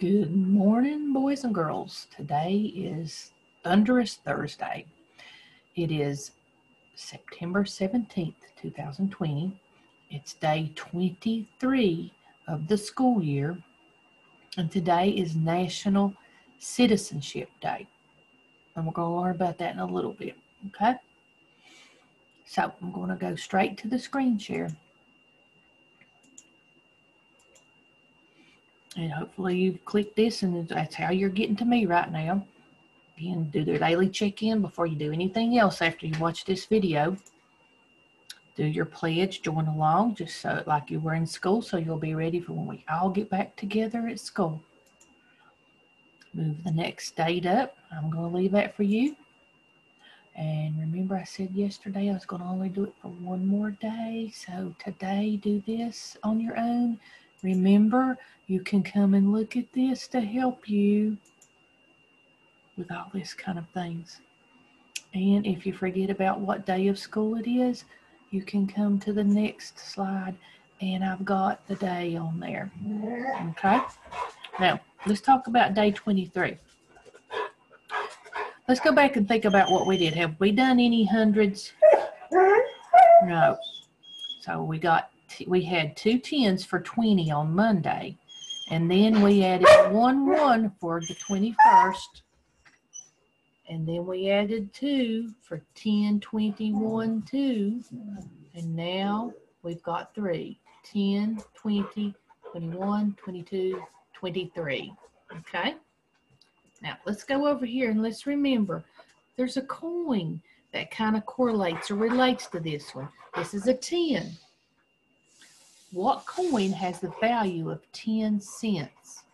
Good morning, boys and girls. Today is Thunderous Thursday. It is September 17th, 2020. It's day 23 of the school year, and today is National Citizenship Day. And we're going to learn about that in a little bit, okay? So I'm going to go straight to the screen share. And hopefully you've clicked this and that's how you're getting to me right now. Again, do the daily check-in before you do anything else after you watch this video. Do your pledge, join along, just so like you were in school, so you'll be ready for when we all get back together at school. Move the next date up. I'm going to leave that for you. And remember I said yesterday I was going to only do it for one more day. So today do this on your own. Remember, you can come and look at this to help you with all this kind of things. And if you forget about what day of school it is, you can come to the next slide and I've got the day on there. Okay? Now, let's talk about day 23. Let's go back and think about what we did. Have we done any hundreds? No. So we got we had two tens for 20 on Monday, and then we added one one for the 21st, and then we added two for 10, 21, 2, and now we've got three 10, 20, 21, 22, 23. Okay? Now let's go over here and let's remember there's a coin that kind of correlates or relates to this one. This is a 10. What coin has the value of 10 cents?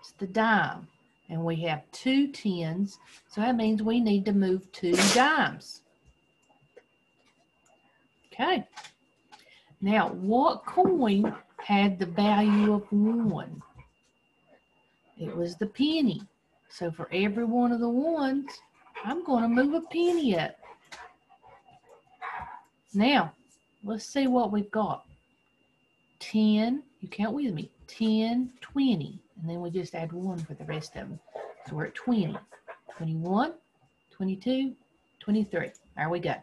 It's the dime. And we have two tens, so that means we need to move two dimes. Okay. Now, what coin had the value of one? It was the penny. So for every one of the ones, I'm going to move a penny up. Now, let's see what we've got. 10, you count with me, 10, 20, and then we just add 1 for the rest of them. So we're at 20, 21, 22, 23. There we go.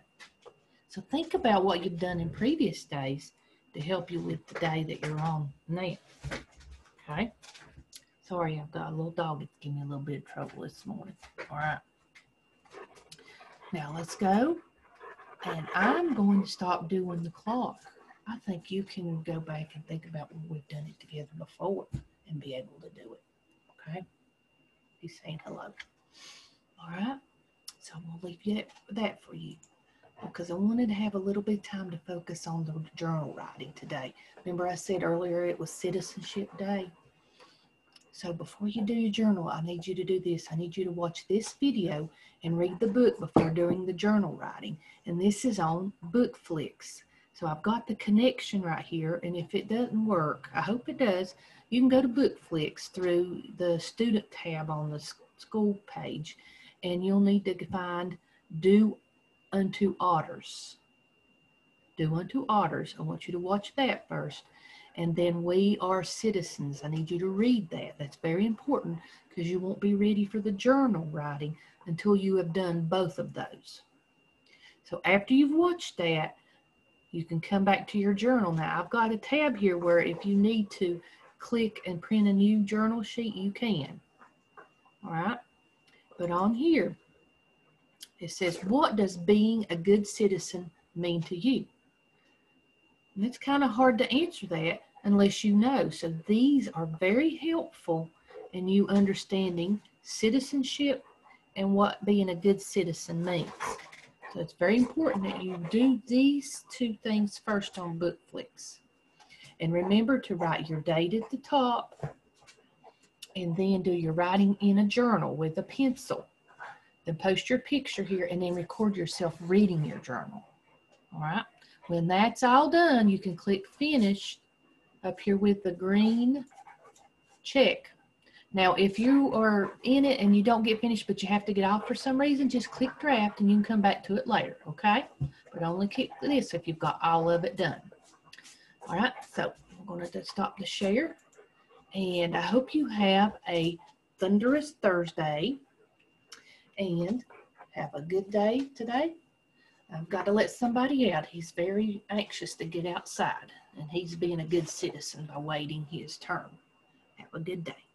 So think about what you've done in previous days to help you with the day that you're on now. Okay? Sorry, I've got a little dog that's giving me a little bit of trouble this morning. All right. Now let's go and I'm going to stop doing the clock. I think you can go back and think about when we've done it together before and be able to do it. Okay? He's saying hello. All right? So I'm going to leave that, that for you because I wanted to have a little bit of time to focus on the journal writing today. Remember I said earlier it was Citizenship Day? So before you do your journal, I need you to do this. I need you to watch this video and read the book before doing the journal writing. And this is on BookFlix. So I've got the connection right here. And if it doesn't work, I hope it does, you can go to BookFlix through the student tab on the school page. And you'll need to find Do Unto Otters. Do Unto Otters. I want you to watch that first and then we are citizens. I need you to read that. That's very important because you won't be ready for the journal writing until you have done both of those. So after you've watched that, you can come back to your journal. Now I've got a tab here where if you need to click and print a new journal sheet, you can. All right. But on here, it says, what does being a good citizen mean to you? And it's kind of hard to answer that unless you know. So these are very helpful in you understanding citizenship and what being a good citizen means. So it's very important that you do these two things first on BookFlix. And remember to write your date at the top and then do your writing in a journal with a pencil. Then post your picture here and then record yourself reading your journal. All right. When that's all done, you can click finish up here with the green check. Now, if you are in it and you don't get finished, but you have to get off for some reason, just click draft and you can come back to it later, okay? But only click this if you've got all of it done. All right, so I'm going to stop the share And I hope you have a thunderous Thursday and have a good day today. I've got to let somebody out. He's very anxious to get outside, and he's being a good citizen by waiting his turn. Have a good day.